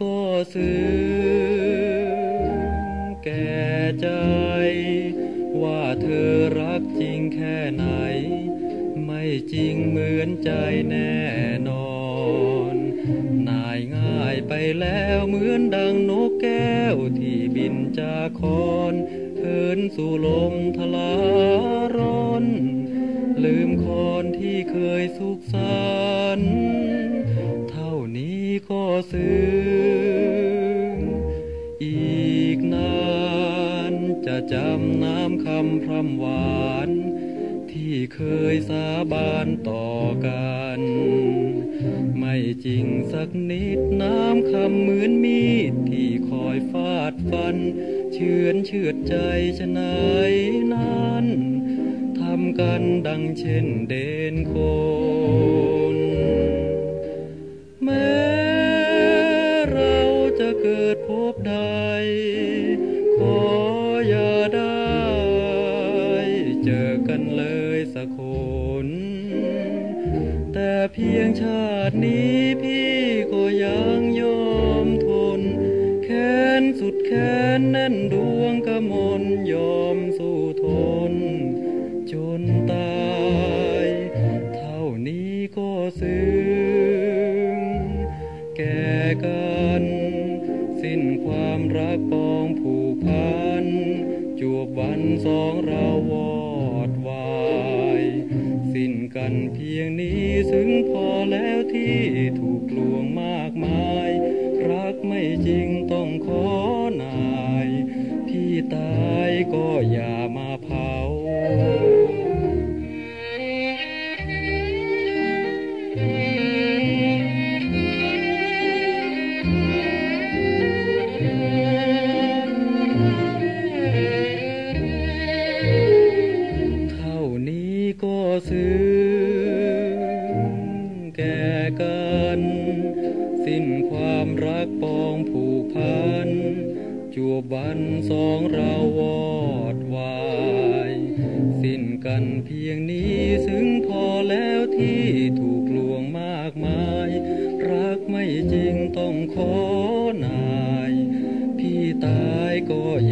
ก็ซึ้งแก่ใจ ว่าเธอรักจริงแค่ไหน ไม่จริงเหมือนใจแน่นอนนายง่ายไปแล้วเหมือนดังนกแก้วที่บินจากคอนเหินสู่ลมทลาร้อนลืมคนที่เคยสุขสันต์เท่านี้ก็ซึ้ง นาน จะจำน้ำคำพร่ำหวาน ที่เคยสาบานต่อกัน ไม่จริงสักนิดน้ำคำเหมือนมีด ที่คอยฟาดฟันเชือนเชือดใจชะไหนนั้นทำกันดังเช่นเด่นค ขออย่าได้ เจอกันเลยสักคน แต่เพียงชาตินี้พี่ก็ยังยอมทน แค้นสุดแค้นแน่นดวงกระมนยอมสู้ทน จนตาย เท่านี้ก็ซึ้ง ความรักปองผูกพัน จวบวันสองเราวอดวาย สิ้นกันเพียงนี้ซึ้งพอแล้วที่ถูกลวงมากมาย รักไม่จริงต้องขอนาย พี่ตายก็อย่ามาเผา ซึ้งแก่กัน สิ้นความรักปองผูกพันจัวบันสองเราวอดวาย สิ้นกันเพียงนี้ซึ่งพอแล้วที่ถูกลวงมากมาย รักไม่จริงต้องขอนาย พี่ตายก็ย